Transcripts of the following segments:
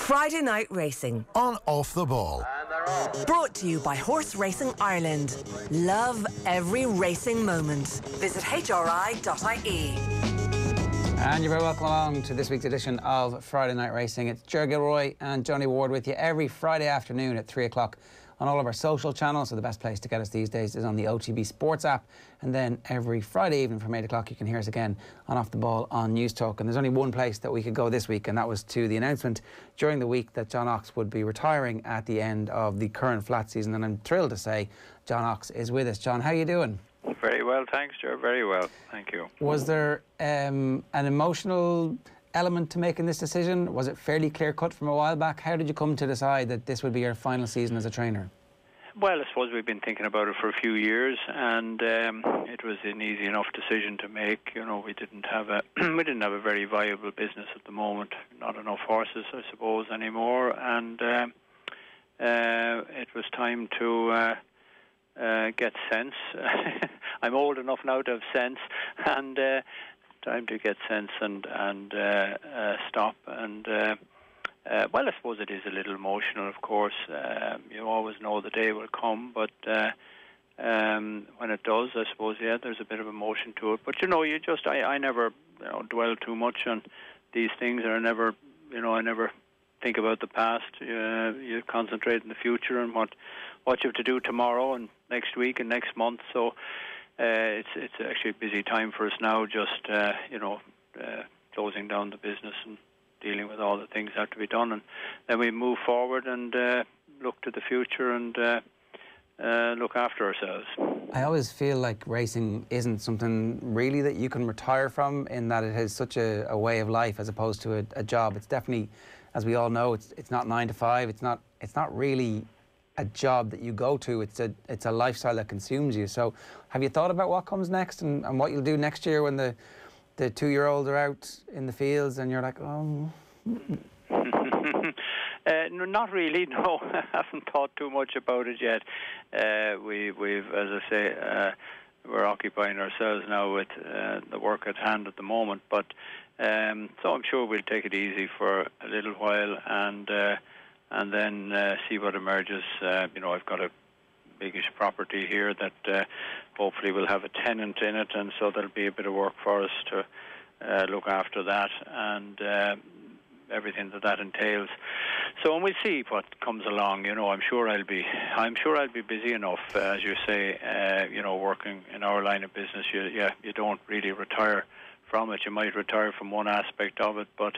Friday Night Racing. On Off the Ball. Brought to you by Horse Racing Ireland. Love every racing moment. Visit hri.ie. And you're very welcome along to this week's edition of Friday Night Racing. It's Ger Gilroy and Johnny Ward with you every Friday afternoon at 3 o'clock on all of our social channels. So the best place to get us these days is on the OTB Sports app. And then every Friday evening from 8 o'clock, you can hear us again on Off the Ball on News Talk. And there's only one place that we could go this week, and that was to the announcement during the week that John Oxx would be retiring at the end of the current flat season. And I'm thrilled to say John Oxx is with us. John, how are you doing? Very well, thanks, Joe. Very well, thank you. Was there um, an emotional element to making this decision? Was it fairly clear cut from a while back? How did you come to decide that this would be your final season as a trainer? Well, I suppose we've been thinking about it for a few years, and um, it was an easy enough decision to make. You know, we didn't have a we didn't have a very viable business at the moment. Not enough horses, I suppose, anymore, and um, uh, it was time to. Uh, uh, get sense. I'm old enough now to have sense, and uh, time to get sense and and uh, uh stop. And uh, well, I suppose it is a little emotional, of course. Um, you always know the day will come, but um, when it does, I suppose yeah, there's a bit of emotion to it. But you know, you just I I never you know, dwell too much on these things, and I never you know I never think about the past. Uh, you concentrate in the future and what what you have to do tomorrow and next week and next month. So it's it's actually a busy time for us now. Just uh, you know uh, closing down the business and dealing with all the things that have to be done, and then we move forward and uh, look to the future and. Uh, uh, look after ourselves. I always feel like racing isn't something really that you can retire from, in that it has such a, a way of life as opposed to a, a, job. It's definitely, as we all know, it's it's not nine to five. It's not it's not really a job that you go to. It's a it's a lifestyle that consumes you. So, have you thought about what comes next and, and what you'll do next year when the the two year olds are out in the fields and you're like, oh. Uh, no, not really. No, I haven't thought too much about it yet. Uh, we, we've, as I say, uh, we're occupying ourselves now with uh, the work at hand at the moment. But um, so I'm sure we'll take it easy for a little while and uh, and then uh, see what emerges. Uh, you know, I've got a biggish property here that uh, hopefully will have a tenant in it, and so there'll be a bit of work for us to uh, look after that and uh, everything that that entails. So, and we'll see what comes along. You know, I'm sure I'll be, I'm sure I'll be busy enough, uh, as you say. Uh, you know, working in our line of business, you, yeah, you don't really retire from it. You might retire from one aspect of it, but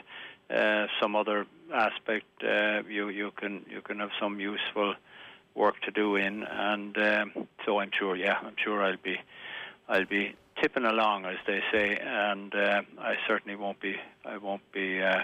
uh, some other aspect uh, you you can you can have some useful work to do in, and um, so I'm sure, yeah, I'm sure I'll be I'll be tipping along, as they say, and uh, I certainly won't be I won't be. Uh,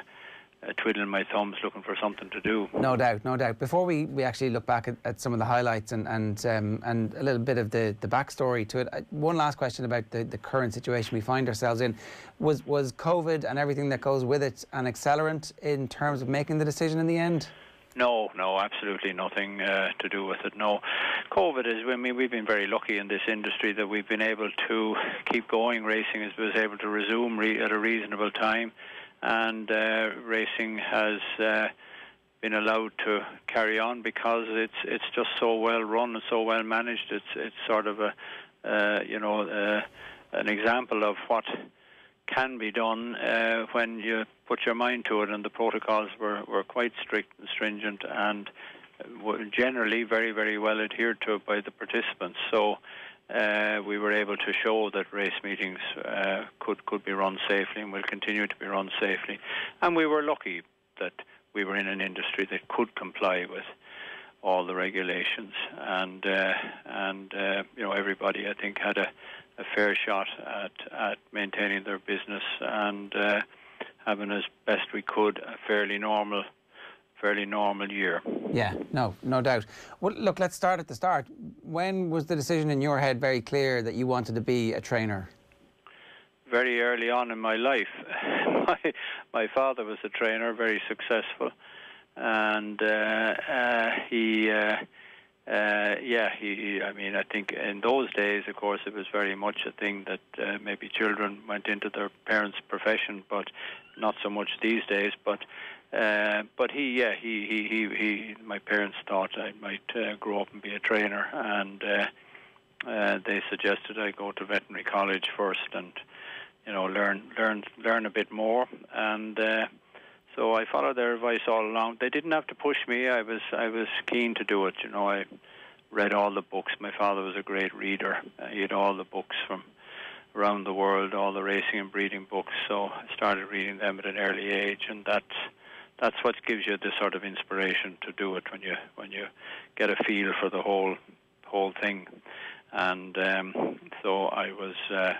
uh, twiddling my thumbs looking for something to do. No doubt, no doubt. Before we, we actually look back at, at some of the highlights and and um, and a little bit of the, the backstory to it, uh, one last question about the, the current situation we find ourselves in. Was, was COVID and everything that goes with it an accelerant in terms of making the decision in the end? No, no, absolutely nothing uh, to do with it. No, COVID is. I mean, we've been very lucky in this industry that we've been able to keep going. Racing has was able to resume re- at a reasonable time and uh, racing has uh, been allowed to carry on because it's it's just so well run and so well managed. It's it's sort of a uh, you know uh, an example of what can be done uh, when you put your mind to it. And the protocols were were quite strict and stringent and were generally very very well adhered to by the participants. So uh, we were able to show that race meetings uh, could could be run safely and will continue to be run safely. And we were lucky that we were in an industry that could comply with all the regulations, and uh, and uh, you know everybody I think had a, a fair shot at at maintaining their business and uh, having as best we could a fairly normal fairly normal year. Yeah, no, no doubt. Well, look, let's start at the start. When was the decision in your head very clear that you wanted to be a trainer? Very early on in my life. my, my father was a trainer, very successful, and uh, uh, he. Uh, uh, yeah, he, I mean, I think in those days, of course, it was very much a thing that uh, maybe children went into their parents' profession, but not so much these days. But Uh, but he, yeah, he, he, he, he, my parents thought I might uh, grow up and be a trainer, and uh, uh, they suggested I go to veterinary college first and, you know, learn, learn, learn a bit more. And uh, so I followed their advice all along. They didn't have to push me. I was, I was keen to do it. You know, I read all the books. My father was a great reader. Uh, he had all the books from around the world, all the racing and breeding books. So I started reading them at an early age, and that's that's what gives you the sort of inspiration to do it when you when you get a feel for the whole whole thing. And um, so I was. Uh,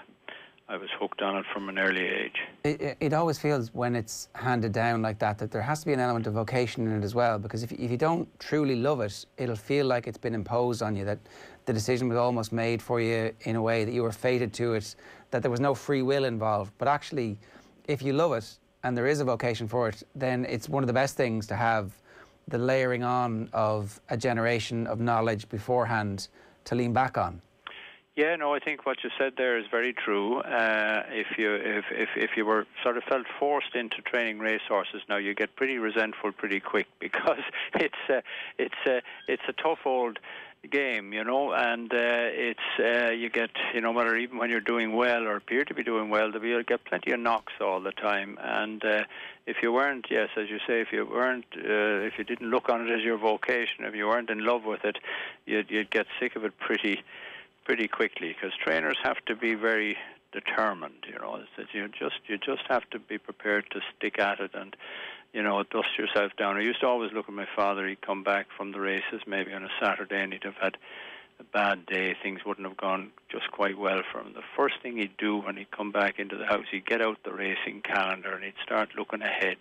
I was hooked on it from an early age. It, it, always feels when it's handed down like that that there has to be an element of vocation in it as well. Because if, if you don't truly love it, it'll feel like it's been imposed on you. That the decision was almost made for you in a way that you were fated to it. That there was no free will involved. But actually, if you love it and there is a vocation for it, then it's one of the best things to have the layering on of a generation of knowledge beforehand to lean back on. Yeah, no, I think what you said there is very true. Uh, if you if, if if you were sort of felt forced into training racehorses, now you get pretty resentful pretty quick because it's uh, it's uh, it's a tough old game, you know, and uh, it's uh, you get you know whether even when you're doing well or appear to be doing well, you'll get plenty of knocks all the time, and uh, if you weren't, yes, as you say, if you weren't, uh, if you didn't look on it as your vocation, if you weren't in love with it, you'd you'd get sick of it pretty pretty quickly because trainers have to be very determined. You know, it's that you just you just have to be prepared to stick at it and you know dust yourself down. I used to always look at my father. He'd come back from the races maybe on a Saturday and he'd have had a bad day. Things wouldn't have gone just quite well for him. The first thing he'd do when he'd come back into the house, he'd get out the racing calendar and he'd start looking ahead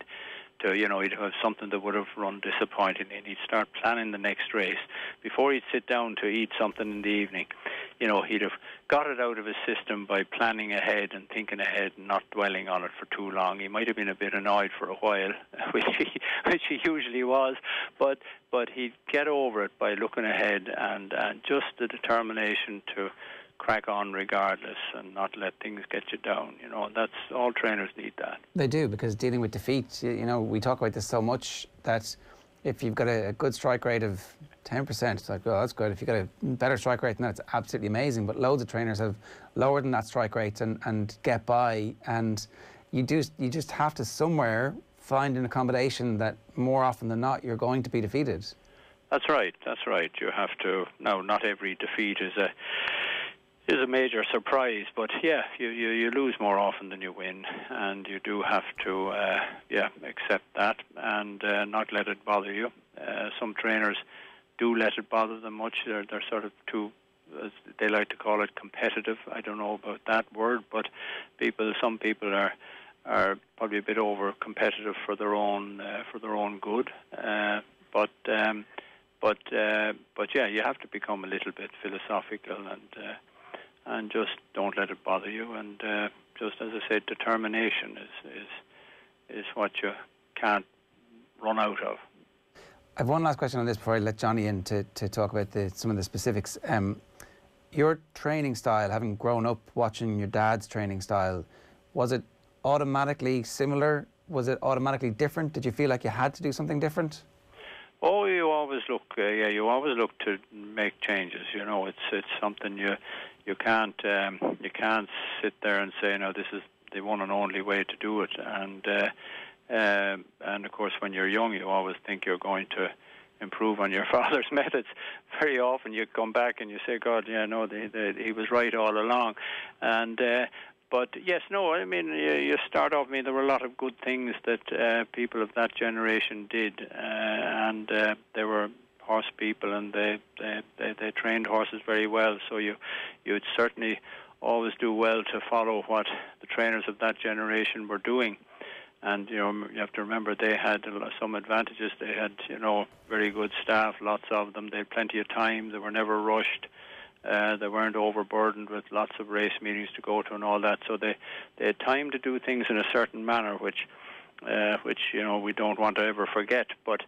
to, you know, he'd have something that would have run disappointingly and he'd start planning the next race before he'd sit down to eat something in the evening you know, he'd have got it out of his system by planning ahead and thinking ahead and not dwelling on it for too long. He might have been a bit annoyed for a while, which he, which he usually was, but but he'd get over it by looking ahead and, and just the determination to crack on regardless and not let things get you down. You know, that's all trainers need that. They do because dealing with defeat, you know, we talk about this so much that if you've got a, a good strike rate of 10%, it's like, well, that's good. If you've got a better strike rate than that, it's absolutely amazing. But loads of trainers have lower than that strike rate and, and get by. And you, do, you just have to somewhere find an accommodation that more often than not you're going to be defeated. That's right. That's right. You have to. Now, not every defeat is a is a major surprise. But yeah, you, you, you lose more often than you win, and you do have to uh, yeah accept that and uh, not let it bother you. Uh, some trainers do let it bother them much. They're they're sort of too. As they like to call it competitive. I don't know about that word, but people, some people are are probably a bit over competitive for their own uh, for their own good. Uh, but um, but uh, but yeah, you have to become a little bit philosophical and uh, and just don't let it bother you. And uh, just as I said, determination is is is what you can't run out of. I have one last question on this before I let Johnny in to, to talk about the, some of the specifics. Um, your training style, having grown up watching your dad's training style, was it automatically similar? Was it automatically different? Did you feel like you had to do something different? Oh, you always look, uh, yeah, you always look to make changes. You know, it's it's something you you can't um, you can't sit there and say no this is the one and only way to do it and uh, uh, and of course when you're young you always think you're going to improve on your father's methods very often you come back and you say god yeah no they, they, he was right all along and uh, but yes, no. I mean, you, you start off. I mean, there were a lot of good things that uh, people of that generation did, uh, and uh, there were horse people, and they, they they they trained horses very well. So you you would certainly always do well to follow what the trainers of that generation were doing. And you know you have to remember they had some advantages. They had you know very good staff, lots of them. They had plenty of time. They were never rushed. Uh, they weren't overburdened with lots of race meetings to go to and all that. So they they had time to do things in a certain manner, which uh, which you know we don't want to ever forget. But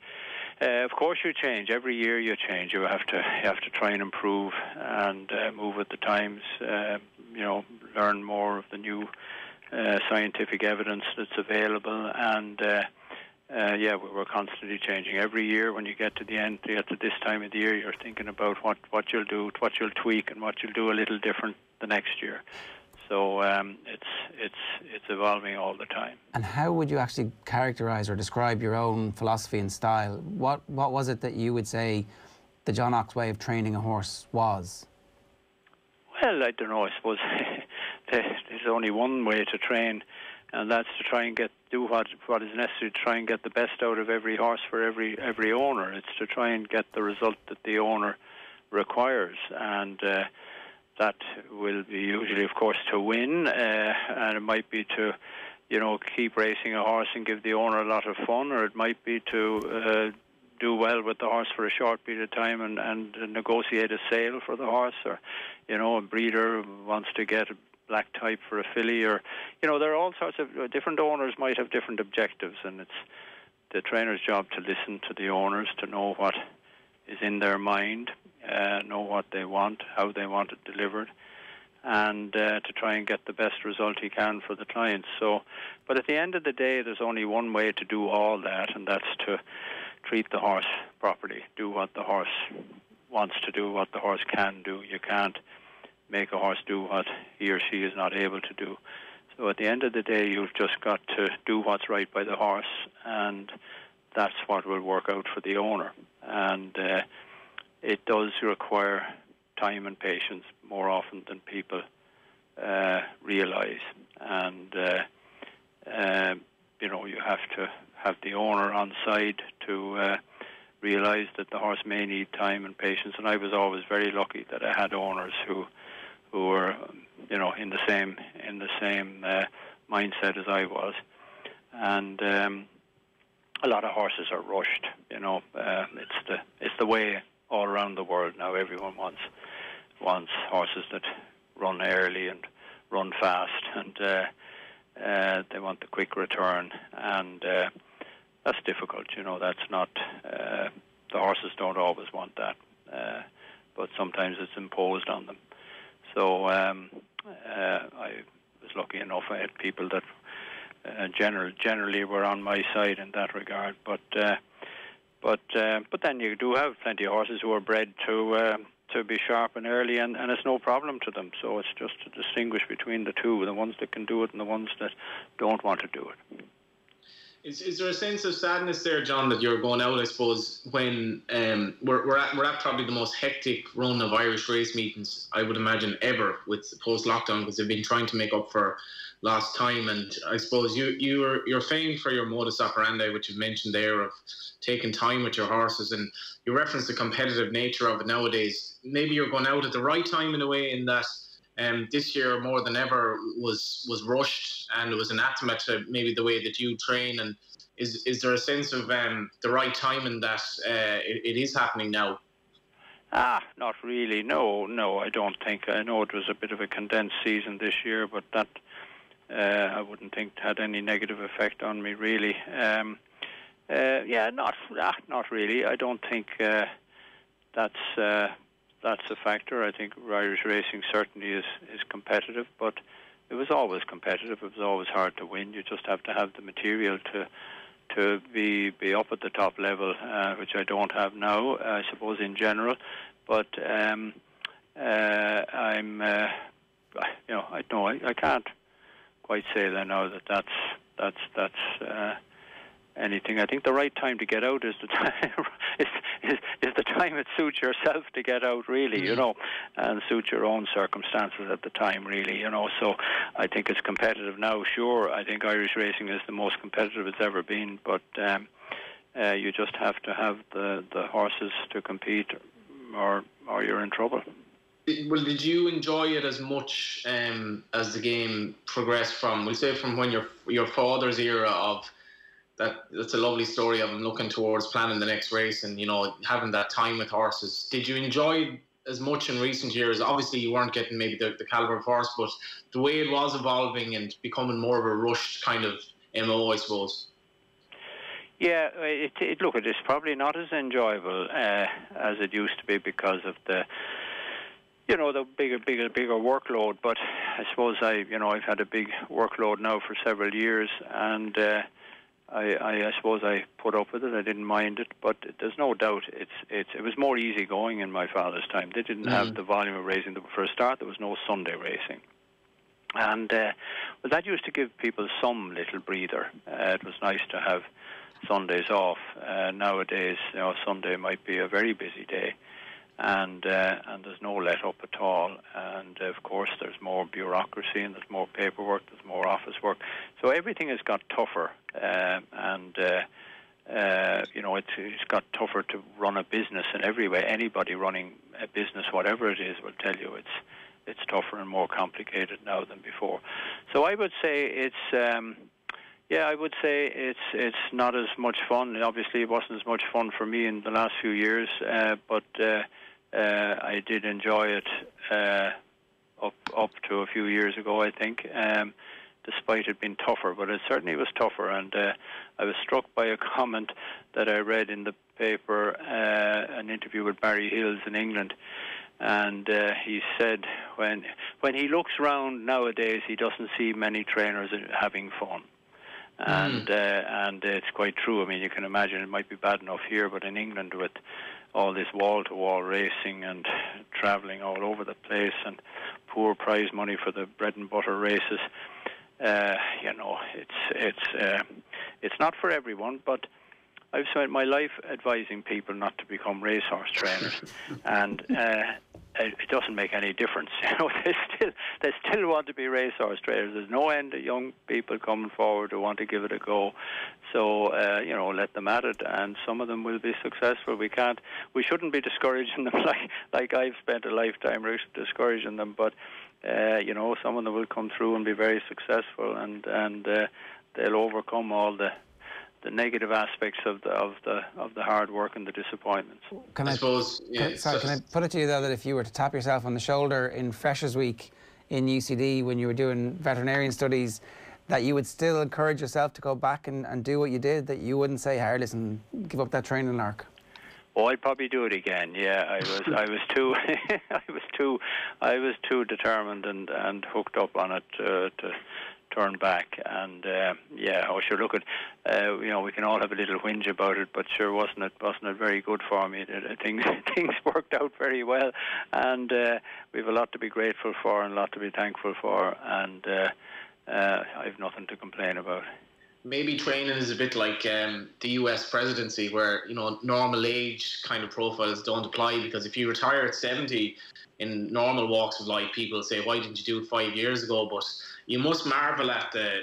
uh, of course, you change every year. You change. You have to you have to try and improve and uh, move with the times. Uh, you know, learn more of the new uh, scientific evidence that's available, and uh, uh, yeah, we're constantly changing. Every year, when you get to the end, you get to this time of the year, you're thinking about what what you'll do, what you'll tweak, and what you'll do a little different the next year. So um, it's it's it's evolving all the time. And how would you actually characterize or describe your own philosophy and style? What what was it that you would say the John Oxx way of training a horse was? Well, I don't know. I suppose there's only one way to train, and that's to try and get do what what is necessary to try and get the best out of every horse for every every owner. It's to try and get the result that the owner requires, and uh, that will be usually, of course, to win, uh, and it might be to, you know, keep racing a horse and give the owner a lot of fun, or it might be to uh, do well with the horse for a short period of time and, and negotiate a sale for the horse, or, you know, a breeder wants to get a black type for a filly, or, you know, there are all sorts of uh, different owners might have different objectives, and it's the trainer's job to listen to the owners to know what is in their mind uh, know what they want, how they want it delivered, and uh, to try and get the best result he can for the clients. So, but at the end of the day, there's only one way to do all that, and that's to treat the horse properly, do what the horse wants to do, what the horse can do. You can't make a horse do what he or she is not able to do. So at the end of the day, you've just got to do what's right by the horse, and that's what will work out for the owner. And uh, it does require time and patience more often than people uh, realize. And, uh, uh, you know, you have to have the owner on side to uh, realize that the horse may need time and patience. And I was always very lucky that I had owners who who were, you know, in the same in the same uh, mindset as I was. And um, a lot of horses are rushed. You know, uh, it's the it's the way all around the world now. Everyone wants wants horses that run early and run fast, and uh, uh, they want the quick return, and uh, that's difficult. You know, that's not uh, the horses don't always want that, uh, but sometimes it's imposed on them. So um, uh, I was lucky enough. I had people that uh, general, generally were on my side in that regard, but. Uh, but uh, but then you do have plenty of horses who are bred to uh, to be sharp and early, and, and it's no problem to them. So it's just to distinguish between the two, the ones that can do it and the ones that don't want to do it. Is, is there a sense of sadness there, John, that you're going out, I suppose, when um, we're, we're, at, we're at probably the most hectic run of Irish race meetings, I would imagine, ever with post lockdown, because they've been trying to make up for last time. And I suppose you you are you're famed for your modus operandi, which you've mentioned there of taking time with your horses, and you reference the competitive nature of it nowadays. Maybe you're going out at the right time in a way, in that. Um, this year more than ever was was rushed and it was anathema to maybe the way that you train and is is there a sense of um, the right timing that uh, it, it is happening now Ah, not really. No, no, I don't think. I know it was a bit of a condensed season this year, but that uh, I wouldn't think had any negative effect on me really. Um, uh, yeah, not ah, not really. I don't think uh, that's uh, that's a factor. I think Irish racing certainly is is competitive, but it was always competitive. It was always hard to win. You just have to have the material to to be be up at the top level, uh, which I don't have now. I suppose in general, but um, uh, I'm. Uh, you know, I know I, I can't quite say then now that that's that's that's uh, anything. I think the right time to get out is the time is, is is the time it suits yourself to get out, really, mm-hmm. you know, and suit your own circumstances at the time, really, you know. So I think it's competitive now. Sure, I think Irish racing is the most competitive it's ever been, but um, uh, you just have to have the the horses to compete, or or you're in trouble well, did you enjoy it as much um, as the game progressed from, we'll say, from when your your father's era of that? That's a lovely story of him looking towards planning the next race and you know having that time with horses. Did you enjoy as much in recent years? Obviously, you weren't getting maybe the, the caliber of horse, but the way it was evolving and becoming more of a rushed kind of mo, I suppose. Yeah, it, it, look, it is probably not as enjoyable uh, as it used to be because of the you know the bigger bigger bigger workload but i suppose i you know i've had a big workload now for several years and uh, I, I, I suppose I put up with it. I didn't mind it, but there's no doubt it's it's it was more easy going in my father's time. They didn't mm. have the volume of racing. For a start, there was no Sunday racing, and uh, well, that used to give people some little breather. Uh, it was nice to have Sundays off. Uh, nowadays, you know, Sunday might be a very busy day and uh, and there's no let up at all. And of course, there's more bureaucracy and there's more paperwork, there's more office work. So everything has got tougher, uh, and uh, you know it's, it's got tougher to run a business in every way. Anybody running a business, whatever it is, will tell you it's it's tougher and more complicated now than before. So I would say it's. Um, yeah, I would say it's it's not as much fun. Obviously, it wasn't as much fun for me in the last few years, uh, but uh, I did enjoy it uh, up up to a few years ago, I think. Um, despite it being tougher, but it certainly was tougher. And uh, I was struck by a comment that I read in the paper, uh, an interview with Barry Hills in England, and uh, he said when when he looks around nowadays, he doesn't see many trainers having fun. And mm. uh, and it's quite true. I mean, you can imagine it might be bad enough here, but in England with all this wall to wall racing and travelling all over the place and poor prize money for the bread and butter races. Uh, you know, it's it's uh, it's not for everyone, but I've spent my life advising people not to become racehorse trainers, and uh, it doesn't make any difference. You know, they still they still want to be racehorse trainers. There's no end of young people coming forward who want to give it a go. So uh, you know, let them at it, and some of them will be successful. We can't, we shouldn't be discouraging them like like I've spent a lifetime discouraging them, but. Uh, you know, some of them will come through and be very successful, and and uh, they'll overcome all the the negative aspects of the of the of the hard work and the disappointments. Can I, I suppose? Yeah, can, sorry, can I put it to you though that if you were to tap yourself on the shoulder in Freshers Week in UCD when you were doing veterinarian studies, that you would still encourage yourself to go back and, and do what you did, that you wouldn't say, "Hey, listen, give up that training lark." Oh, I'd probably do it again. Yeah, I was, I was too, I was too, I was too determined and and hooked up on it uh, to turn back. And uh, yeah, oh sure, look at uh, you know we can all have a little whinge about it, but sure wasn't it wasn't it very good for me? It, it, things things worked out very well, and uh, we have a lot to be grateful for and a lot to be thankful for, and uh, uh, I have nothing to complain about maybe training is a bit like um, the US presidency, where you know normal age kind of profiles don't apply because if you retire at seventy, in normal walks of life, people say, "Why didn't you do it five years ago?" But you must marvel at the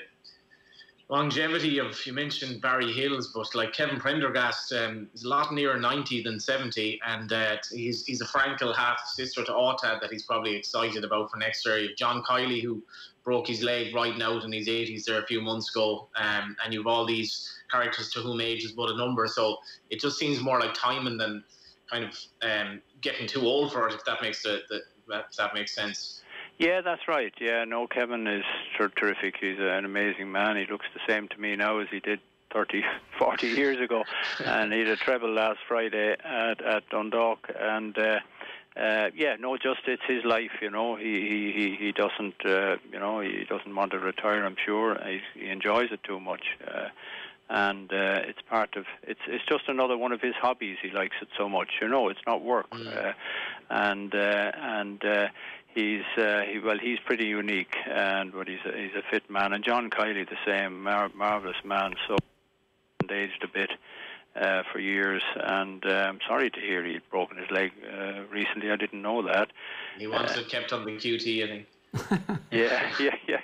longevity of. You mentioned Barry Hills, but like Kevin Prendergast um, is a lot nearer ninety than seventy, and uh, he's he's a Frankel half sister to Autad that he's probably excited about for next year. You've John Kiely, who broke his leg riding out in his 80s there a few months ago. Um, and you've all these characters to whom age is but a number. So it just seems more like timing than kind of um, getting too old for it, if that makes the, the if that makes sense. Yeah, that's right. Yeah, no, Kevin is terrific. He's an amazing man. He looks the same to me now as he did 30, 40 years ago. and he had a treble last Friday at, at Dundalk. And uh, uh, yeah, no, just it's his life, you know. He he he, he doesn't, uh, you know, he doesn't want to retire. I'm sure he, he enjoys it too much, uh, and uh, it's part of it's it's just another one of his hobbies. He likes it so much, you know. It's not work, mm. uh, and uh, and. Uh, He's uh, he, well. He's pretty unique, and but he's a, he's a fit man. And John Kiely, the same, mar- marvelous man. So aged a bit, uh, for years, and uh, I'm sorry to hear he'd broken his leg uh, recently. I didn't know that. He wants uh, it kept on the QT, I think. yeah, yeah, yeah,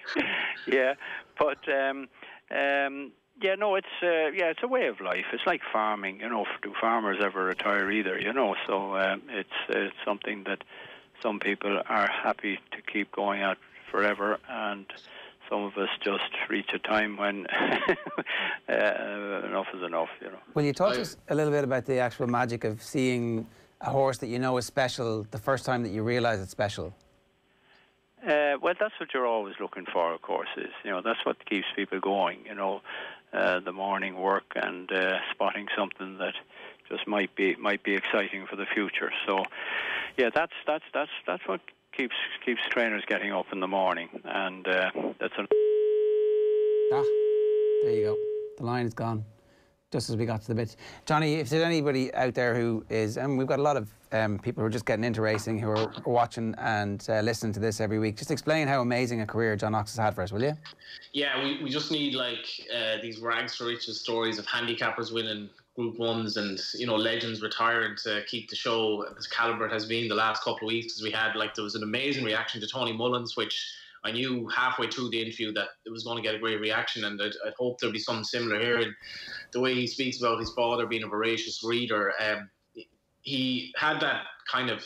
yeah. But um, um, yeah, no, it's uh, yeah, it's a way of life. It's like farming, you know. Do farmers ever retire either? You know, so um, it's it's something that some people are happy to keep going at forever, and some of us just reach a time when uh, enough is enough, you know. Will you talk to us a little bit about the actual magic of seeing a horse that you know is special the first time that you realise it's special? Uh, well, that's what you're always looking for, of course. Is you know that's what keeps people going. You know, uh, the morning work and uh, spotting something that just might be might be exciting for the future. So, yeah, that's that's that's that's what keeps keeps trainers getting up in the morning, and uh, that's a. Ah, there you go. The line is gone just as we got to the bit. Johnny, if there's anybody out there who is, and we've got a lot of um, people who are just getting into racing who are watching and uh, listening to this every week, just explain how amazing a career John Oxx has had for us, will you? Yeah, we, we just need like uh, these rags to riches stories of handicappers winning Group Ones and you know legends retiring to keep the show as caliber it has been the last couple of weeks. Because we had like there was an amazing reaction to Tony Mullins, which I knew halfway through the interview that it was going to get a great reaction, and I'd, I'd hope there'll be something similar here. And the way he speaks about his father being a voracious reader, um, he had that kind of.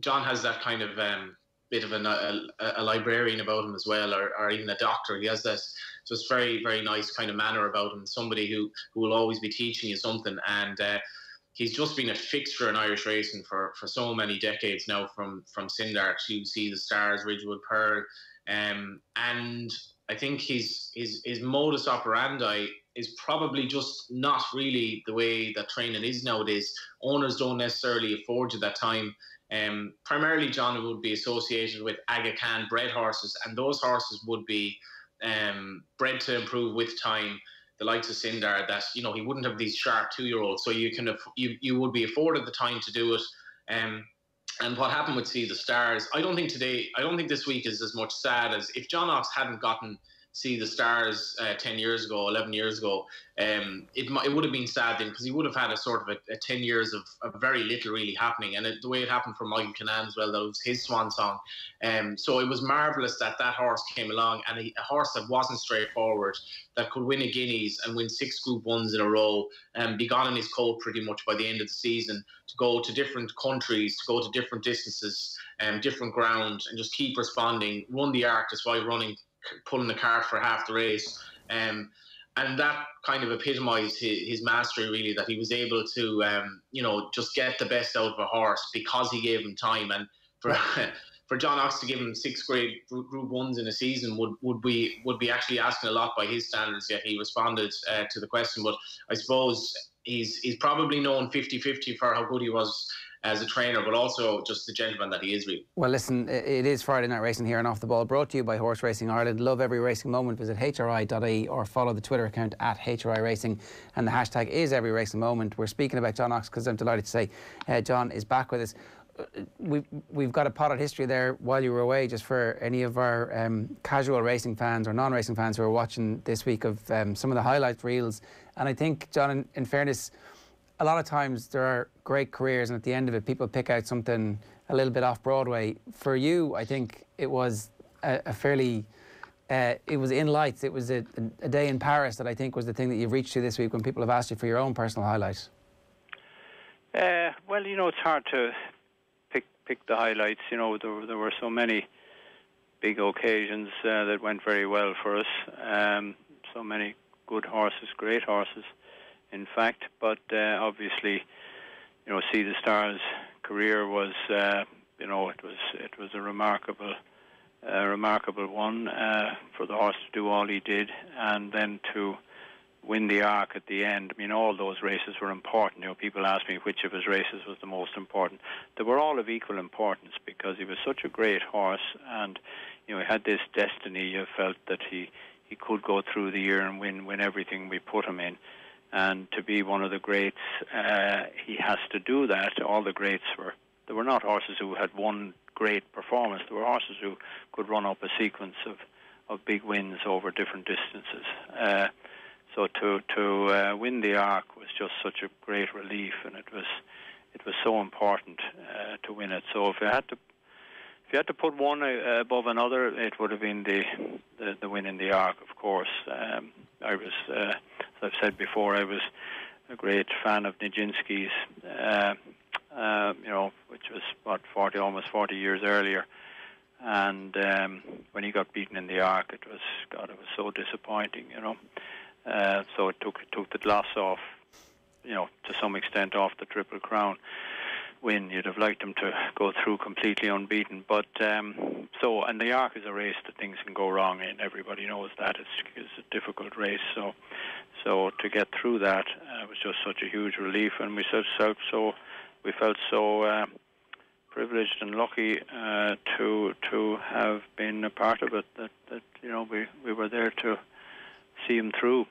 John has that kind of um, bit of an, a, a, librarian about him as well, or, or even a doctor. He has this just very, very nice kind of manner about him. Somebody who, who will always be teaching you something. And uh, he's just been a fixture in Irish racing for, for so many decades now, from from Sinndar to Sea The Stars, Ridgewood Pearl, um, and I think his his his modus operandi is probably just not really the way that training is nowadays. Owners don't necessarily afford you that time. Um, primarily, John would be associated with Aga Khan bred horses, and those horses would be um, bred to improve with time. The likes of Sinndar, that you know he wouldn't have these sharp two-year-olds, so you can you you would be afforded the time to do it. Um, and what happened with Sea The Stars, I don't think today, I don't think this week is as much sad as if John Oxx hadn't gotten Sea The Stars uh, 10 years ago, 11 years ago, um, it, it would have been sad then because he would have had a sort of a, a 10 years of, of, very little really happening. And it, the way it happened for Michael Kinane as well, that was his swan song. Um, so it was marvellous that that horse came along and a, a, horse that wasn't straightforward, that could win a Guineas and win six Group Ones in a row and be gone in his coat pretty much by the end of the season to go to different countries, to go to different distances, um, different ground and just keep responding, run the arc despite running pulling the cart for half the race. Um, and that kind of epitomised his, his, mastery, really, that he was able to, um, you know, just get the best out of a horse because he gave him time. And for for John Oxx to give him six great Group Ones in a season would, would be would be actually asking a lot by his standards. Yet he responded uh, to the question. But I suppose he's he's probably known 50-50 for how good he was as a trainer, but also just the gentleman that he is, really. Well, listen, it is Friday Night Racing here and Off the Ball, brought to you by Horse Racing Ireland. Love every racing moment. Visit hri.ie or follow the Twitter account at HRI Racing. And the hashtag is every racing moment. We're speaking about John Oxx because I'm delighted to say uh, John is back with us. Uh, we've, we've got a potted history there while you were away, just for any of our um, casual racing fans or non racing fans who are watching this week of um, some of the highlight reels. And I think, John, in, in fairness, a lot of times there are great careers, and at the end of it, people pick out something a little bit off Broadway. For you, I think it was a, a fairly uh, it was in lights. It was a, a, day in Paris that I think was the thing that you've reached to this week when people have asked you for your own personal highlight. Uh, well, you know, it's hard to pick pick the highlights. You know, there, there were so many big occasions uh, that went very well for us. Um, so many good horses, great horses in fact. But uh, obviously, you know, Sea The Stars' career was, uh, you know, it was it was a remarkable, uh, remarkable one uh, for the horse to do all he did, and then to win the arc at the end. I mean, all those races were important. You know, people ask me which of his races was the most important. They were all of equal importance because he was such a great horse, and you know, he had this destiny. You felt that he he could go through the year and win win everything we put him in and to be one of the greats, uh, he has to do that. All the greats were there were not horses who had one great performance. There were horses who could run up a sequence of of big wins over different distances. Uh, so to to uh, win the Arc was just such a great relief, and it was it was so important uh, to win it. So if you had to if you had to put one uh, above another, it would have been the the, the win in the Arc, of course. Um, I was, uh, as I've said before, I was a great fan of Nijinsky's, uh, uh, you know, which was what forty, almost forty years earlier. And um, when he got beaten in the Arc, it was God, it was so disappointing, you know. Uh, so it took it took the gloss off, you know, to some extent off the Triple Crown win. You'd have liked them to go through completely unbeaten. But um, so, and the Arc is a race that things can go wrong in. Everybody knows that it's, it's a difficult race. So, so to get through that uh, was just such a huge relief, and we felt so we felt so. Uh, privileged and lucky uh, to to have been a part of it. That that you know we we were there to see him through.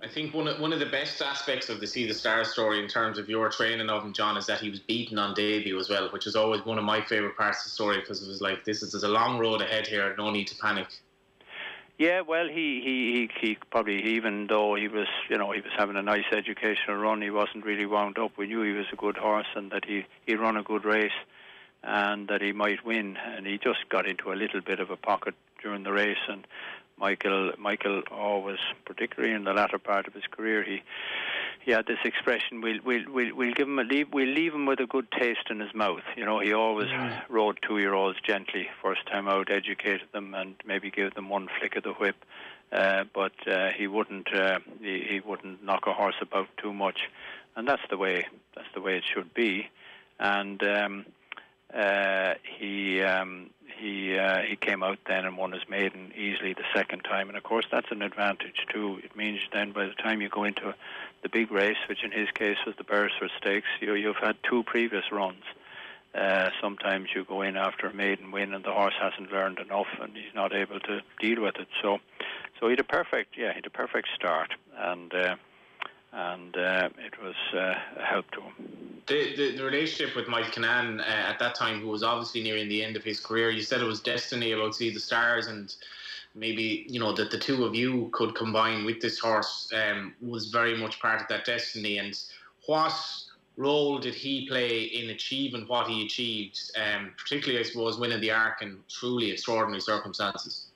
I think one of, one of the best aspects of the Sea The Star story in terms of your training of him, John, is that he was beaten on debut as well, which is always one of my favourite parts of the story because it was like, this is there's a long road ahead here, no need to panic. Yeah, well, he, he, he, he probably, even though he was, you know, he was having a nice educational run, he wasn't really wound up. We knew he was a good horse and that he, he run a good race and that he might win. And he just got into a little bit of a pocket during the race. And Michael, Michael always, particularly in the latter part of his career, he he had this expression: "We'll we'll we'll, we'll give him a leave, we'll leave him with a good taste in his mouth." You know, he always mm. rode two-year-olds gently first time out, educated them, and maybe gave them one flick of the whip. Uh, but uh, he wouldn't uh, he, he wouldn't knock a horse about too much, and that's the way that's the way it should be. And um, uh, he um, he uh, he came out then and won his maiden easily the second time, and of course that's an advantage too. It means then by the time you go into the big race, which in his case was the Beresford Stakes, you you've had two previous runs. Uh, sometimes you go in after a maiden win and the horse hasn't learned enough and he's not able to deal with it. So, so he had a perfect, yeah, he had a perfect start, and uh, and uh, it was uh, a help to him. The, the, the relationship with Mike Kinane uh, at that time, who was obviously nearing the end of his career, you said it was destiny about Sea The Stars, and maybe you know that the two of you could combine with this horse um, was very much part of that destiny. And what role did he play in achieving what he achieved, um, particularly, I suppose, winning the Arc in truly extraordinary circumstances?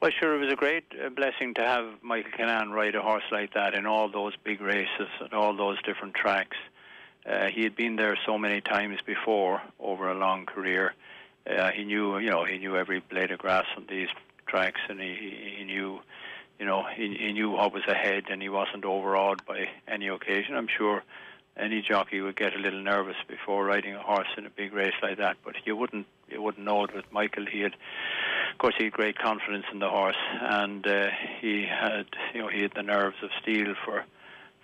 Well, sure, it was a great uh, blessing to have Michael Kinane ride a horse like that in all those big races at all those different tracks. Uh, he had been there so many times before over a long career. Uh, he knew, you know, he knew every blade of grass on these tracks, and he, he knew, you know, he, he knew what was ahead, and he wasn't overawed by any occasion. I'm sure any jockey would get a little nervous before riding a horse in a big race like that, but you wouldn't, you wouldn't know it with Michael. He had of course, he had great confidence in the horse, and uh, he had, you know, he had the nerves of steel for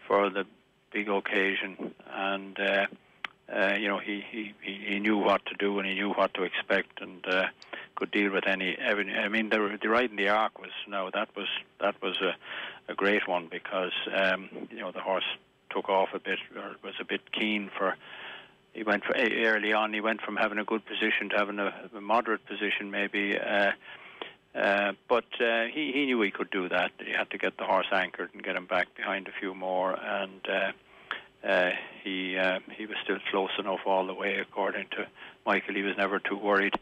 for the big occasion, and uh, uh, you know, he, he he knew what to do and he knew what to expect, and uh, could deal with any. I mean, the, the ride in the arc was no, that was that was a, a great one because um, you know the horse took off a bit or was a bit keen for he went for, early on. He went from having a good position to having a, a moderate position, maybe. Uh, uh, but uh, he, he knew he could do that. He had to get the horse anchored and get him back behind a few more, and uh, uh, he uh, he was still close enough all the way. According to Michael, he was never too worried,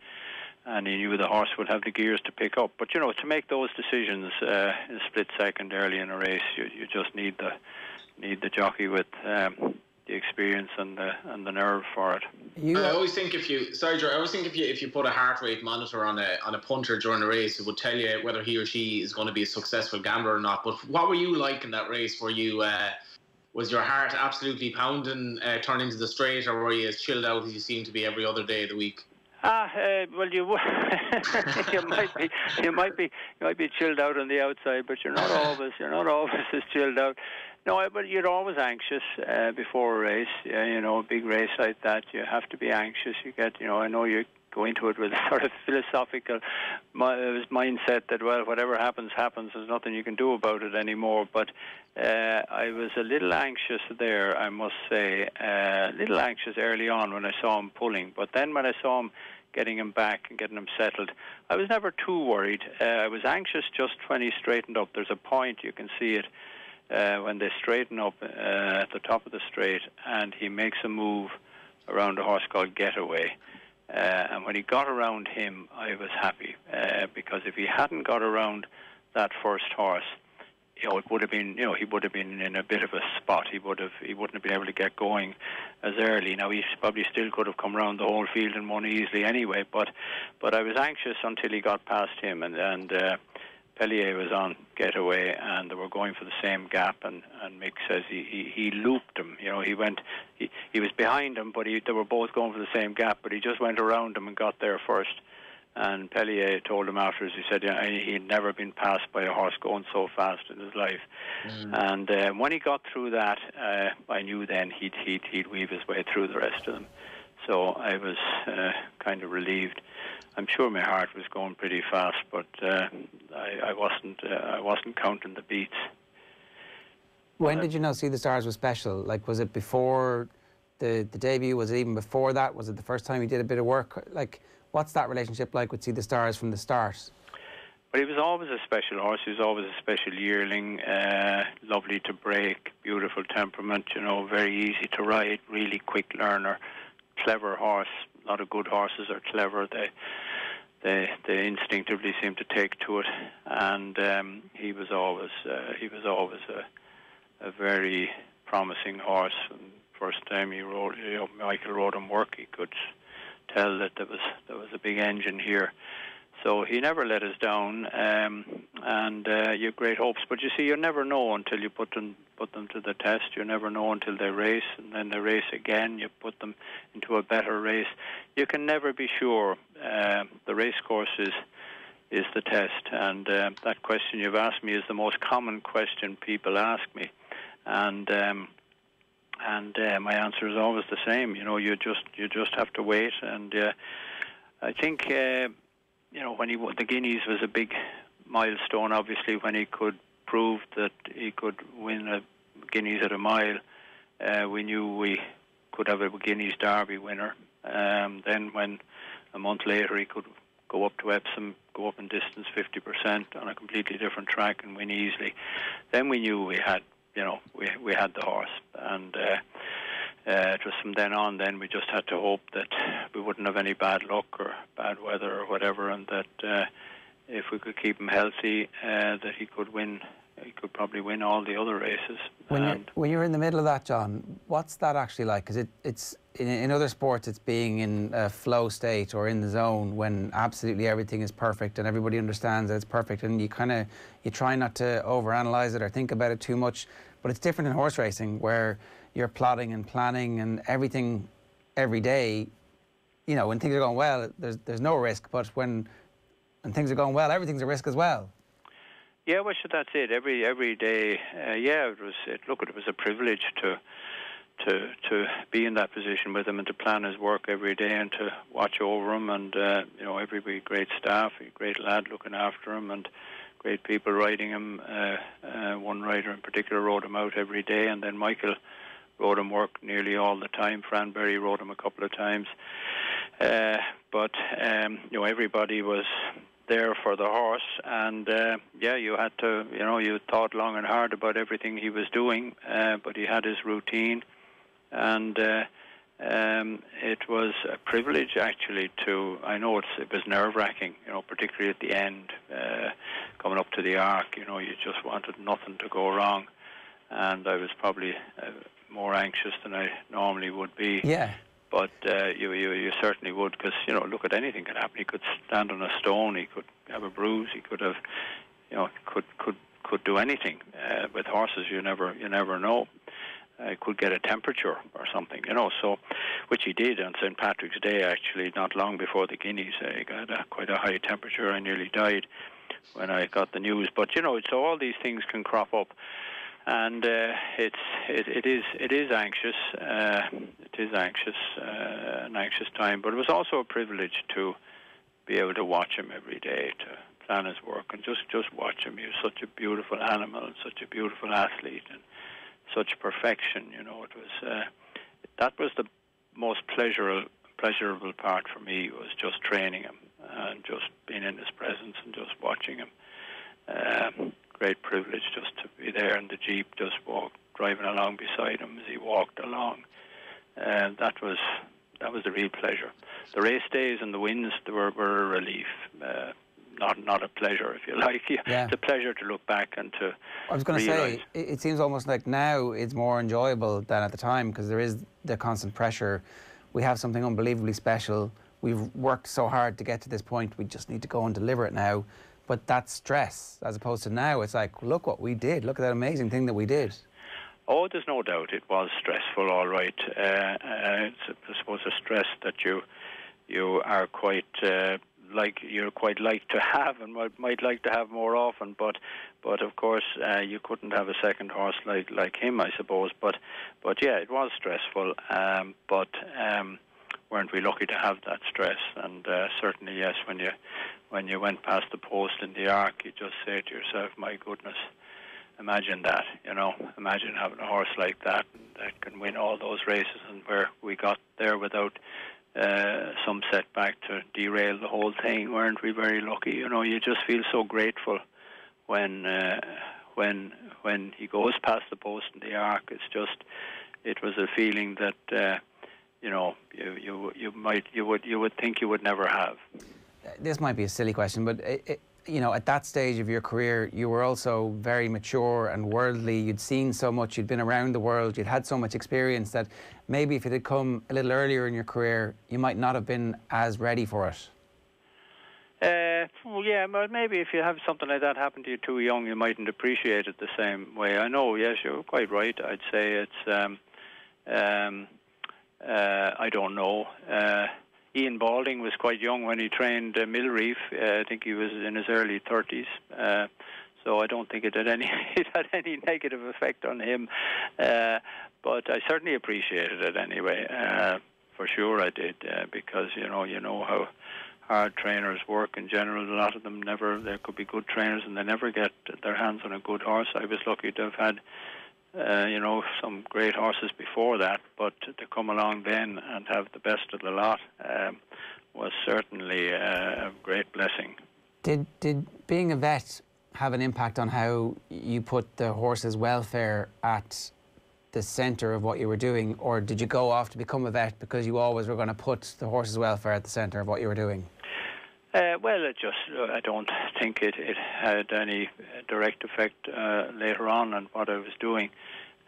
and he knew the horse would have the gears to pick up. But you know, to make those decisions uh, in a split second early in a race, you, you just need the need the jockey with. Um, the experience and the and the nerve for it. You, I always think if you sorry, Joe, I always think if you if you put a heart rate monitor on a on a punter during a race, it would tell you whether he or she is going to be a successful gambler or not. But what were you like in that race? Were you uh, was your heart absolutely pounding, uh, turning to the straight, or were you as chilled out as you seem to be every other day of the week? Ah, uh, well, you you might be you might be you might be chilled out on the outside, but you're not always you're not always as chilled out. No, but you're always anxious uh, before a race. Uh, you know, a big race like that, you have to be anxious. You get, you know, I know you go into it with a sort of philosophical uh, mindset that well, whatever happens, happens. There's nothing you can do about it anymore. But uh, I was a little anxious there, I must say, uh, a little anxious early on when I saw him pulling. But then when I saw him getting him back and getting him settled, I was never too worried. Uh, I was anxious just when he straightened up. There's a point you can see it uh, when they straighten up uh, at the top of the straight, and he makes a move around a horse called Getaway. Uh, and when he got around him, I was happy uh, because if he hadn't got around that first horse, you know, it would have been, you know, he would have been in a bit of a spot. He would have, he wouldn't have been able to get going as early. Now he probably still could have come around the whole field and won easily anyway. But, but I was anxious until he got past him, and and uh, Peslier was on getaway and they were going for the same gap and, and Mick says he, he, he looped him. You know, he went he, he was behind him but he, they were both going for the same gap but he just went around him and got there first. And Peslier told him afterwards, he said yeah, he'd never been passed by a horse going so fast in his life. Mm. And uh, when he got through that, uh, I knew then he'd, he'd, he'd weave his way through the rest of them. So I was uh, kind of relieved. I'm sure my heart was going pretty fast, but uh, I, I, wasn't. Uh, I wasn't counting the beats. When did you know Sea The Stars was special? Like, was it before the, the debut? Was it even before that? Was it the first time you did a bit of work? Like, what's that relationship like with Sea The Stars from the start? But he was always a special horse. He was always a special yearling. Uh, lovely to break, beautiful temperament. You know, very easy to ride. Really quick learner, clever horse. A lot of good horses are clever. They they they instinctively seem to take to it, and um, he was always uh, he was always a a very promising horse. And first time he rode, you know, Michael rode him work, he could tell that there was there was a big engine here. So he never let us down, um, and uh, you have great hopes. But you see, you never know until you put them put them to the test. You never know until they race, and then they race again. You put them into a better race. You can never be sure. Uh, the race course is is the test, and uh, that question you've asked me is the most common question people ask me, and. Um, and uh, my answer is always the same. You know, you just you just have to wait, and uh, I think uh, you know, when he the Guineas was a big milestone. Obviously, when he could prove that he could win a Guineas at a mile, uh, we knew we could have a Guineas Derby winner. Um, then, when a month later he could go up to Epsom, go up in distance 50% on a completely different track and win easily, then we knew we had, you know, we we had the horse and. Uh, uh, it was from then on. Then we just had to hope that we wouldn't have any bad luck or bad weather or whatever, and that uh, if we could keep him healthy, uh, that he could win. He could probably win all the other races. When you're, when you're in the middle of that, John, what's that actually like? Because it, it's in, in other sports, it's being in a flow state or in the zone when absolutely everything is perfect and everybody understands that it's perfect, and you kind of you try not to overanalyze it or think about it too much. But it's different in horse racing where you're plotting and planning and everything every day. You know, when things are going well, there's there's no risk, but when when things are going well, everything's a risk as well. Yeah, well, sure, that's it. Every every day, uh, yeah, it was. It, look, it was a privilege to to to be in that position with him and to plan his work every day and to watch over him and uh, you know everybody great staff, a great lad looking after him and great people riding him. Uh, uh, one rider in particular rode him out every day, and then Michael rode him work nearly all the time. Fran Berry rode him a couple of times. Uh, but um, you know everybody was there for the horse, and uh, yeah, you had to you know you thought long and hard about everything he was doing, uh, but he had his routine, and. Uh, um, it was a privilege actually to. I know it's, it was nerve wracking, you know, particularly at the end, uh, coming up to the arc. You know, you just wanted nothing to go wrong, and I was probably uh, more anxious than I normally would be. Yeah. But uh, you, you you certainly would because you know look at anything could happen. He could stand on a stone. He could have a bruise. He could have, you know, could could could do anything. Uh, with horses, you never you never know. Uh, could get a temperature or something, you know. So, which he did on St Patrick's Day, actually, not long before the Guineas. Uh, he got a, quite a high temperature. I nearly died when I got the news. But you know, so all these things can crop up and uh, it's it, it is it is anxious. Uh, it is anxious, uh, an anxious time. But it was also a privilege to be able to watch him every day, to plan his work, and just just watch him. He was such a beautiful animal and such a beautiful athlete, and such perfection. You know, it was uh, that was the most pleasurable pleasurable part for me was just training him and just being in his presence and just watching him. Um, great privilege just to be there in the jeep, just walk driving along beside him as he walked along, and that was that was the real pleasure. The race days and the wins were, were a relief. Uh, not not a pleasure, if you like. Yeah. It's a pleasure to look back and to. I was going to say, it, it seems almost like now it's more enjoyable than at the time because there is the constant pressure. We have something unbelievably special. We've worked so hard to get to this point. We just need to go and deliver it now. But that stress, as opposed to now, it's like, look what we did. Look at that amazing thing that we did. Oh, there's no doubt it was stressful. All right, uh, uh, I suppose a stress that you you are quite uh, like you're quite like to have and might, might like to have more often. But but of course uh, you couldn't have a second horse like like him, I suppose. But but yeah, it was stressful. Um, but um, weren't we lucky to have that stress? And uh, certainly yes, when you when you went past the post in the arc, you just say to yourself, "My goodness." imagine that, you know, imagine having a horse like that that can win all those races, and where we got there without uh, some setback to derail the whole thing. Weren't we very lucky? You know, you just feel so grateful when uh, when when he goes past the post in the arc. It's just it was a feeling that uh, you know you you you might you would you would think you would never have. This might be a silly question, but it, it, you know, at that stage of your career, you were also very mature and worldly. You'd seen so much, you'd been around the world, you'd had so much experience that maybe if it had come a little earlier in your career, you might not have been as ready for it. Uh, well, yeah, maybe if you have something like that happen to you too young, you mightn't appreciate it the same way. I know, yes, you're quite right. I'd say it's, um, um, uh, I don't know. Uh, Ian Balding was quite young when he trained uh, Mill Reef. Uh, I think he was in his early 30s. Uh, so I don't think it had any it had any negative effect on him. Uh, but I certainly appreciated it anyway. Uh, for sure, I did uh, because you know you know how hard trainers work in general. A lot of them never. There could be good trainers and they never get their hands on a good horse. I was lucky to have had uh, you know, some great horses before that, but to come along then and have the best of the lot um, was certainly uh, a great blessing. Did did being a vet have an impact on how you put the horse's welfare at the centre of what you were doing, or did you go off to become a vet because you always were going to put the horse's welfare at the centre of what you were doing? Uh, well, it just uh, I don't think it, it had any direct effect uh, later on on what I was doing.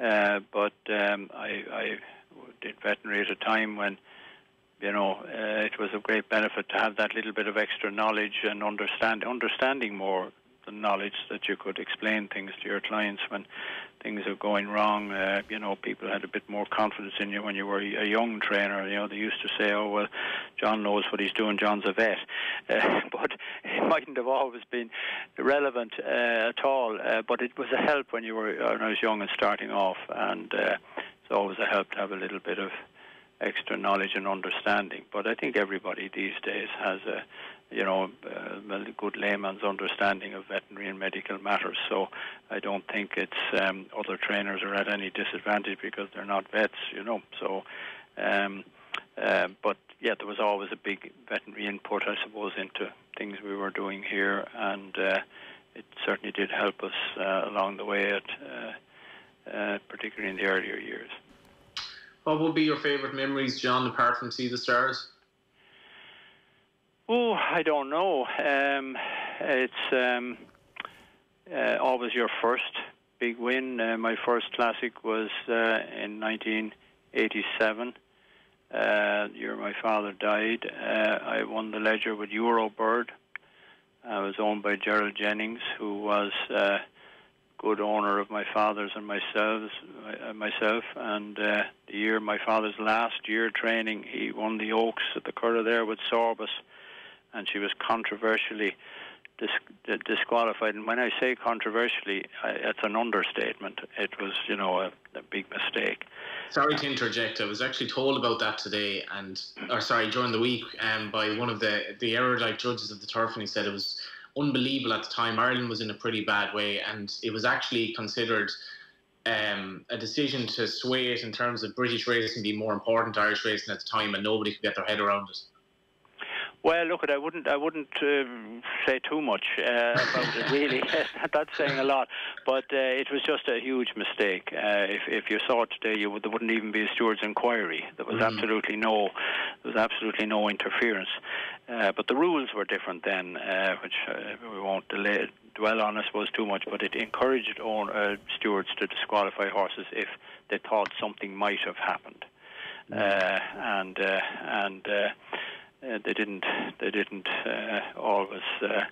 Uh, but um, I, I did veterinary at a time when you know uh, it was of great benefit to have that little bit of extra knowledge and understand understanding more the knowledge that you could explain things to your clients when things are going wrong. Uh, you know, people had a bit more confidence in you when you were a young trainer. You know, they used to say, "Oh well, John knows what he's doing. John's a vet," uh, but it mightn't have always been relevant uh, at all. Uh, but it was a help when you were when I was young and starting off, and uh, it's always a help to have a little bit of extra knowledge and understanding. But I think everybody these days has a you know, uh, good layman's understanding of veterinary and medical matters. So I don't think it's um, other trainers are at any disadvantage because they're not vets, you know. So, um, uh, but yeah, there was always a big veterinary input, I suppose, into things we were doing here, and uh, it certainly did help us uh, along the way, at, uh, uh, particularly in the earlier years. What would be your favourite memories, John, apart from Sea The Stars? Oh, I don't know. Um, it's um, uh, always your first big win. Uh, my first classic was uh, in 1987. Uh, year my father died, uh, I won the Leger with Eurobird. I was owned by Gerald Jennings, who was uh, good owner of my father's and myself. Uh, myself, and the year my father's last year training, he won the Oaks at the Curragh there with Sorbus and she was controversially dis- disqualified. And when I say controversially, I, it's an understatement. It was, you know, a, a, big mistake. Sorry to interject. I was actually told about that today, and or sorry, during the week, um, by one of the the erudite judges of the turf, and he said it was unbelievable at the time. Ireland was in a pretty bad way, and it was actually considered. Um, a decision to sway it in terms of British racing being more important to Irish racing at the time, and nobody could get their head around it. Well, look, I wouldn't, I wouldn't um, say too much uh, about it. Really, that's saying a lot. But uh, it was just a huge mistake. Uh, if, if you saw it today, you would, there wouldn't even be a steward's inquiry. There was mm. absolutely no, there was absolutely no interference. Uh, but the rules were different then, uh, which uh, we won't delay, dwell on, I suppose, too much. But it encouraged own, stewards to disqualify horses if they thought something might have happened. Mm. and and uh, they didn't they didn't uh, always uh,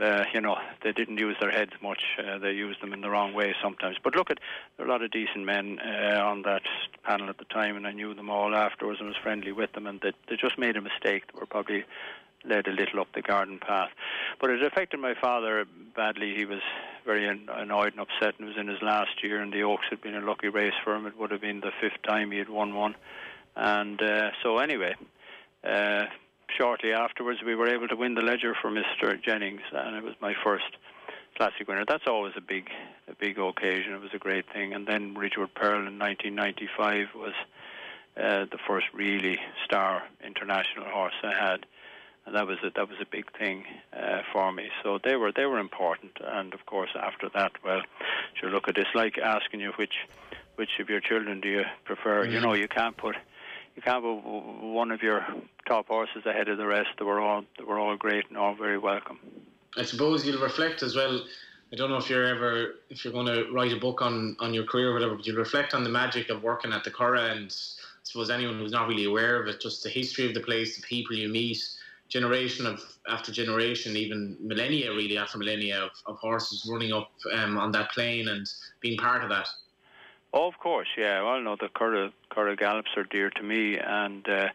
uh, you know they didn't use their heads much. Uh, they used them in the wrong way sometimes. But look at there are a lot of decent men uh, on that panel at the time, and I knew them all afterwards and was friendly with them, and they, they just made a mistake. They were probably led a little up the garden path. But it affected my father badly. He was very annoyed and upset, and was in his last year. And the Oaks had been a lucky race for him. It would have been the fifth time he had won one. And uh, so anyway, uh, shortly afterwards, we were able to win the Leger for Mr. Jennings, and it was my first Classic winner. That's always a big, a big occasion. It was a great thing. And then Ridgewood Pearl in 1995 was uh, the first really star international horse I had, and that was a, that was a big thing uh, for me. So they were they were important. And of course, after that, well, sure. Look at this. Like asking you which which of your children do you prefer? Mm. You know, you can't put you can't put one of your top horses ahead of the rest. They were all they were all great and all very welcome. I suppose you'll reflect as well. I don't know if you're ever if you're going to write a book on on your career or whatever, but you'll reflect on the magic of working at the Curragh and I suppose anyone who's not really aware of it, just the history of the place, the people you meet, generation of after generation, even millennia really after millennia of, of horses running up um, on that plain and being part of that. Oh, of course, yeah. Well, no, the Curragh, Curragh Gallops are dear to me, and uh,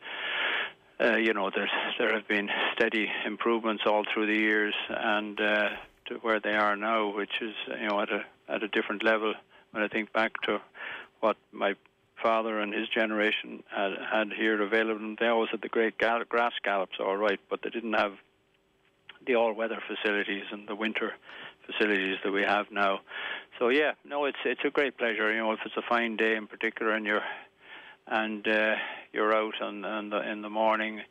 uh, you know, there's there have been steady improvements all through the years, and uh, to where they are now, which is you know at a at a different level. When I think back to what my father and his generation had, had here available, they always had the great gal- grass gallops, all right, but they didn't have the all-weather facilities and the winter facilities that we have now. So yeah, no, it's it's a great pleasure. You know, if it's a fine day in particular, and you're and uh, you're out on, on the, in the morning.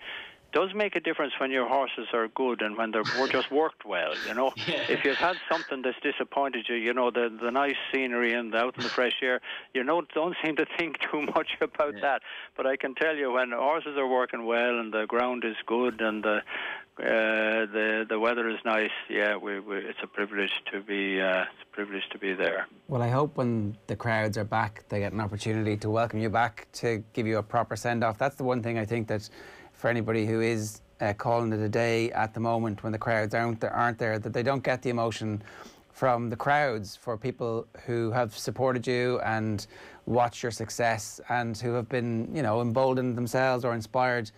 Does make a difference when your horses are good and when they're just worked well. You know, yeah. if you've had something that's disappointed you, you know the the nice scenery and out in the fresh air, you know, don't seem to think too much about yeah. that. But I can tell you when horses are working well and the ground is good and the uh, the the weather is nice. Yeah, we, we, it's a privilege to be uh, it's a privilege to be there. Well, I hope when the crowds are back, they get an opportunity to welcome you back to give you a proper send off. That's the one thing I think that for anybody who is uh, calling it a day at the moment when the crowds aren't there, aren't there, that they don't get the emotion from the crowds for people who have supported you and watched your success and who have been, you know, emboldened themselves or inspired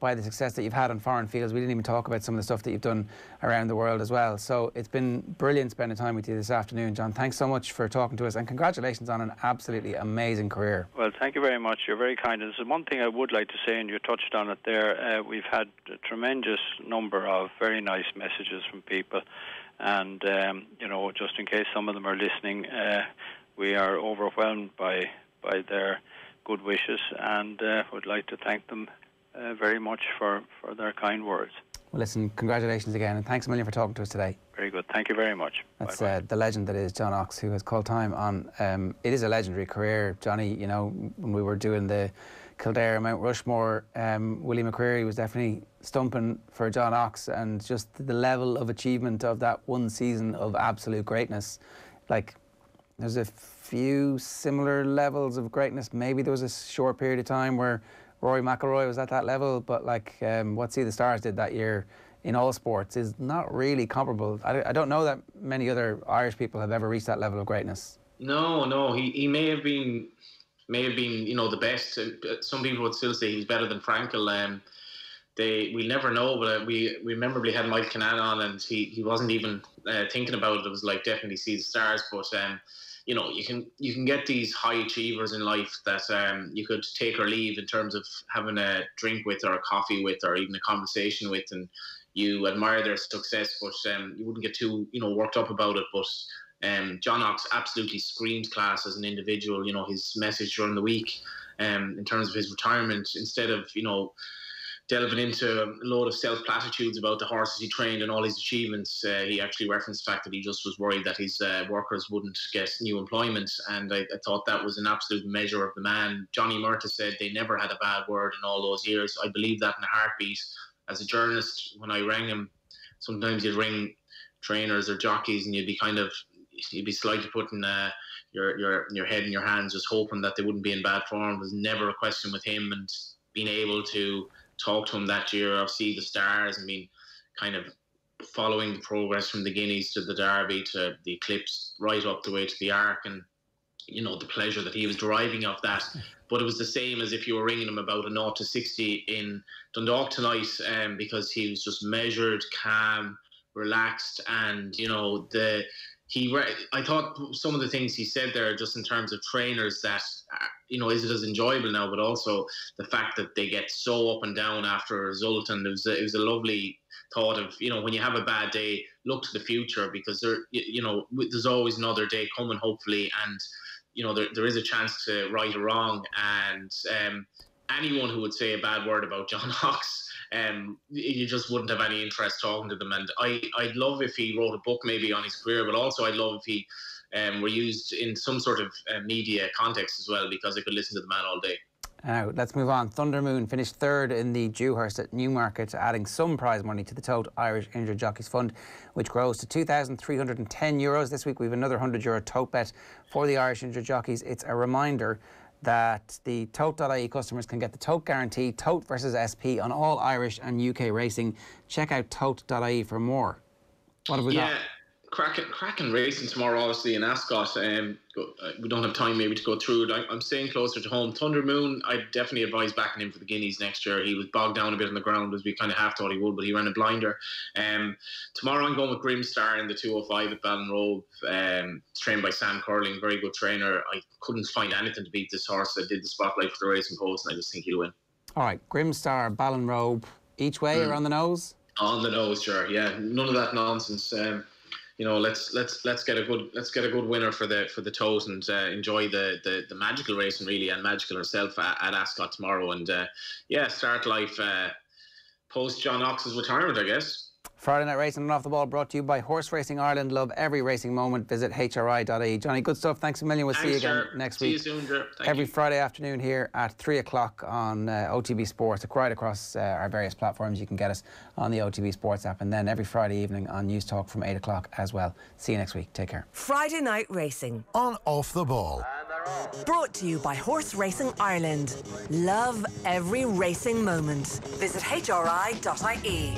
by the success that you've had on foreign fields. We didn't even talk about some of the stuff that you've done around the world as well. So it's been brilliant spending time with you this afternoon, John. Thanks so much for talking to us and congratulations on an absolutely amazing career. Well, thank you very much. You're very kind. And one thing I would like to say, and you touched on it there. Uh, we've had a tremendous number of very nice messages from people. And, um, you know, just in case some of them are listening, uh, we are overwhelmed by, by their good wishes and uh, would like to thank them uh, very much for, for their kind words. Well, listen, congratulations again, and thanks a million for talking to us today. Very good. Thank you very much. That's uh, the legend that is John Oxx, who has called time on. Um, it is a legendary career, Johnny. You know, when we were doing the Kildare, Mount Rushmore, um, Willie McCreery was definitely stumping for John Oxx, and just the level of achievement of that one season of absolute greatness. Like, there's a few similar levels of greatness. Maybe there was a short period of time where Rory McIlroy was at that level, but like um, what Sea The Stars did that year in all sports is not really comparable. I, I don't know that many other Irish people have ever reached that level of greatness. No, no, he, he may have been may have been you know the best. Uh, some people would still say he's better than Frankel. Um, they we never know, but uh, we we memorably had Mike Kinane on, and he, he wasn't even uh, thinking about it. It was like definitely Sea The Stars, but um, you know you can you can get these high achievers in life that um, you could take or leave in terms of having a drink with or a coffee with or even a conversation with and you admire their success but um, you wouldn't get too you know worked up about it. But um, John Oxx absolutely screams class as an individual you know his message during the week um, in terms of his retirement instead of you know delving into a load of self platitudes about the horses he trained and all his achievements, uh, he actually referenced the fact that he just was worried that his uh, workers wouldn't get new employment. And I, I, thought that was an absolute measure of the man. Johnny Murtagh said they never had a bad word in all those years. I believe that in a heartbeat. As a journalist, when I rang him, sometimes you'd ring trainers or jockeys and you'd be kind of, you'd be slightly putting uh, your, your, your head in your hands, just hoping that they wouldn't be in bad form. It was never a question with him and being able to talked to him that year Sea The Stars I mean, kind of following the progress from the Guineas to the Derby to the Eclipse right up the way to the Arc and you know the pleasure that he was deriving of that. But it was the same as if you were ringing him about a 0 to 60 in Dundalk tonight um, because he was just measured, calm, relaxed, and you know the he I thought some of the things he said there, just in terms of trainers, that uh, you know, is it as enjoyable now, but also the fact that they get so up and down after a result, and it was a, it was a lovely thought of you know when you have a bad day, look to the future because there you know there's always another day coming, hopefully, and you know there, there is a chance to right or wrong. And um, anyone who would say a bad word about John Oxx. Um, you just wouldn't have any interest talking to them, and I, I'd love if he wrote a book maybe on his career, but also I'd love if he um, were used in some sort of uh, media context as well, because I could listen to the man all day. Now, let's move on. Thunder Moon finished third in the Dewhurst at Newmarket, adding some prize money to the total Irish Injured Jockeys Fund, which grows to 2,310 euros. This week we have another 100 euro tote bet for the Irish Injured Jockeys. It's a reminder that the tote.ie customers can get the tote guarantee, tote versus SP on all Irish and UK racing. Check out tote.ie for more. What have we yeah. got? Cracking, cracking racing tomorrow, obviously in Ascot. Um, uh, we don't have time maybe to go through it. I, am staying closer to home. Thunder Moon, I definitely advise backing him for the Guineas next year. He was bogged down a bit on the ground as we kind of half thought he would, but he ran a blinder. Um, tomorrow I'm going with Grimstar in the 205 at Ballinrobe. Um, trained by Sam Curling, very good trainer. I couldn't find anything to beat this horse. I did the spotlight for the racing post, and I just think he'll win. All right, Grimstar, Ballinrobe, each way mm. or on the nose? On the nose, sure. Yeah, none of that nonsense. Um, you know, let's let's let's get a good let's get a good winner for the for the toes and uh, enjoy the, the the magical racing really and magical herself at, at Ascot tomorrow and uh, yeah, start life uh, post John Oxx's retirement, I guess. Friday Night Racing and Off the Ball brought to you by Horse Racing Ireland. Love every racing moment. Visit hri.ie. Johnny, good stuff. Thanks a million. We'll Thanks, see you again sir. next see week. See you soon, Drew. Every you. Friday afternoon here at 3 o'clock on uh, OTB Sports, right across uh, our various platforms. You can get us on the OTB Sports app and then every Friday evening on Newstalk from 8 o'clock as well. See you next week. Take care. Friday Night Racing. On Off the Ball. Brought to you by Horse Racing Ireland. Love every racing moment. Visit hri.ie.